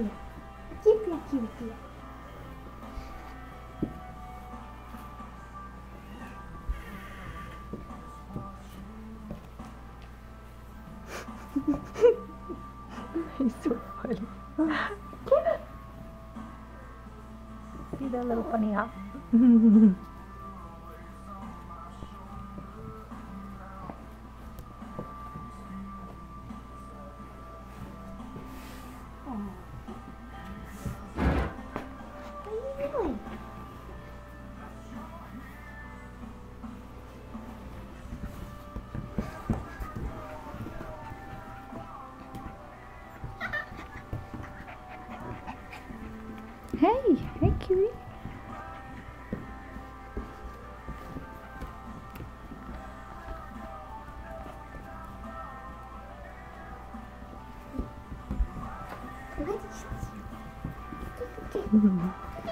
aquí. Aquí, aquí, aquí, aquí. He's so funny. See that little funny hop? Hey, hey, cutie. What is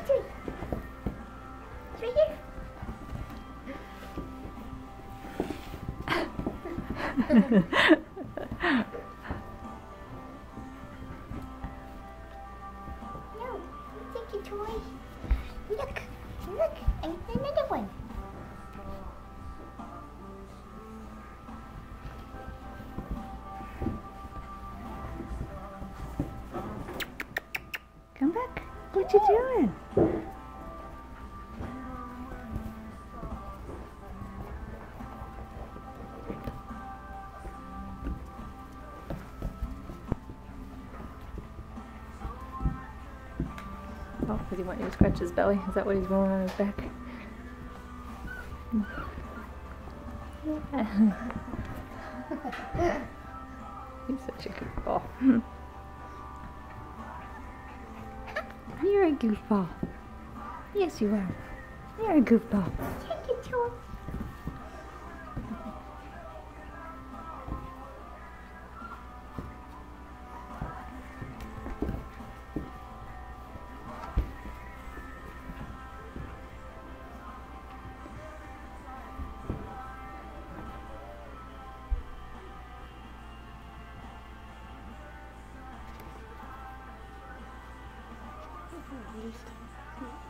doing? It's right here. No, take your toy. Look, look, have another one. What you doing? Oh, does he want you to scratch his belly? Is that what he's rolling on his back? He's such a goofball. You're a goofball. Yes, you are. You're a goofball. Take your toy. 許して。